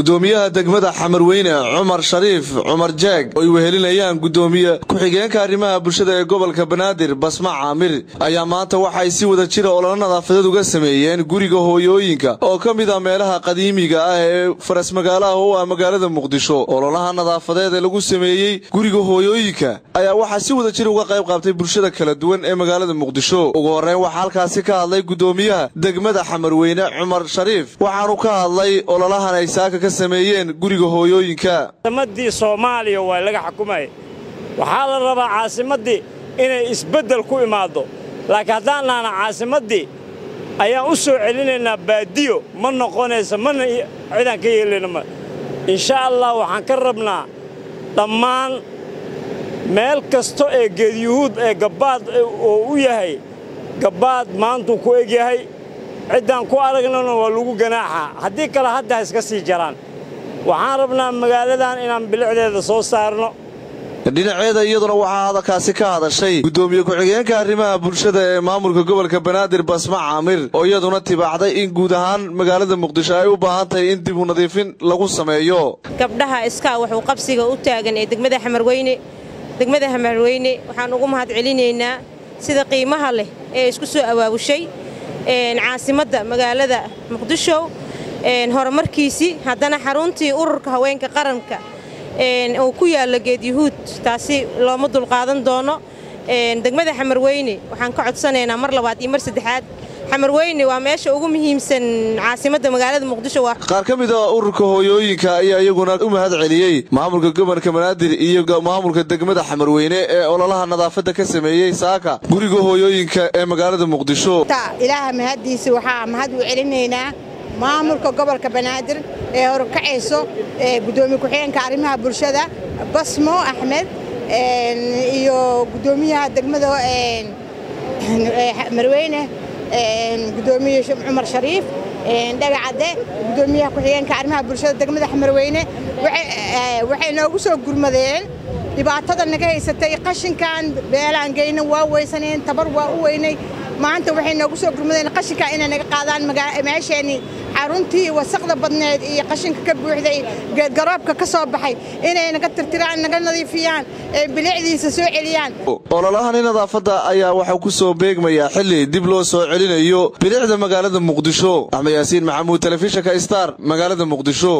gudoomiyaha degmada xamarweyne cumar shariif cumar jeeg oo ay wehelinayaan gudoomiye. Ku-xigeenka arrimaha bulshada ee gobolka banaadir basma caamir ayaa maanta waxay si wada jira ololo nadaafadeed uga sameeyeen guriga hooyooyinka oo ka mid ah meelaha qadiimiga ah ee farasmagaalaha u ah magaalada muqdisho. Ololaha nadaafadeed ee lagu sameeyey guriga hooyooyinka ayaa waxaa si wada jir uga qayb qaabtay bulshada kala duwan ee magaalada muqdisho. Ugu horreyn waxaa halkaasi ka hadlay gudoomiyaha degmada xamarweyne cumar shariif. Waxaanu ka hadlay ololahan ay saaka ka sameeyeen guriga hooyooyinka. Caasimaddii soomaaliya waa laga xukumaya waxaa la rabaa caasimaddii inay isbeddel ku imaaddo laakiin haddaan nahna caasimaddii ayaan u soo celinaynaa baadiyo. Ma noqonaysa mana cidaan ka yeelayna ma. Insha allah waxaan ka rabnaa dhammaan meel kasta ee geedyuhuud ee gabbaad oo u yahay. Gabbaad maantuu ku eg yahay ciddaan ku aragnana waa lagu ganaaxaa haddii kale hadda ha iska sii jaraan waxaan rabnaa magaaladan inaan bilicdeeda soo saarno dhinaceeda iyaduna waxaa hadalkaasi ka hadashay gudoomiye ku-xigeenka arrimaha bulshada ee maamulka gobolka banaadir basma caamir oo iyaduna tibaacday in guud ahaan magaalada muqdisho ay u baahan tahay in dib u nadiifin lagu sameeyo gabdhaha iskaa wuxuu qabsiga u taagan ee degmada xamarweyne degmada xamarweyne waxaan ugu mahad celinaynaa sida qiimaha leh ee isku soo awaabushay caasimadda magaalada muqdisho horumarkiisii haddana xaruntii ururka haweenka qaranka. Uu ku yaallo geedyahuud taasi looma dulqaadan doono. Degmada xamarweyne waxaan ka codsanaynaa mar labaad iyo mar saddexaad. Xamarweyne waa meesha ugu muhiimsan caasimadda magaalada muqdisho qaar ka mid a ururka hooyooyinka ayaa iyaguna u mahad celiyey. Maamulka gobolka banaadir iyo maamulka degmada xamarweyne ee ololaha nadaafadda ka sameeyey saaka guriga hooyooyinka ee magaalada muqdisho. Ilaaha mahaddiisa waxaa mahad u celinaynaa maamulka gobolka banaadir ee horkacayso gudoomiye ku-xigeenka arrimaha bulshada basmo axmed iyo gudoomiyaha degmada marweyne gudoomiye cumar shariif dhagacadde gudoomiyaha ku-xigeenka arrimaha bulshada degmada xamarweyne waxay noogu soo gurmadeen dhibaatada naga haysatay qashinkan beelaan geyna waa weysaneen tabar waa u weynay. Maanta waxay noogu soo gurmadeen qashinkaa inay naga qaadaan meesheenii xaruntii wasaqda badneed iyo qashinka ka buuxday geedgaroobka ka soo baxay inay naga tirtiraan naga nadiifiyaan ee bilicdiisa soo celiyaan. Ololahani nadaafadda ayaa waxaa ku soo beegmayaa xilli dib loo soo celinayo bilicda magaalada muqdisho. Axmed yaasiin maxamuud telefishinka star magaalada muqdisho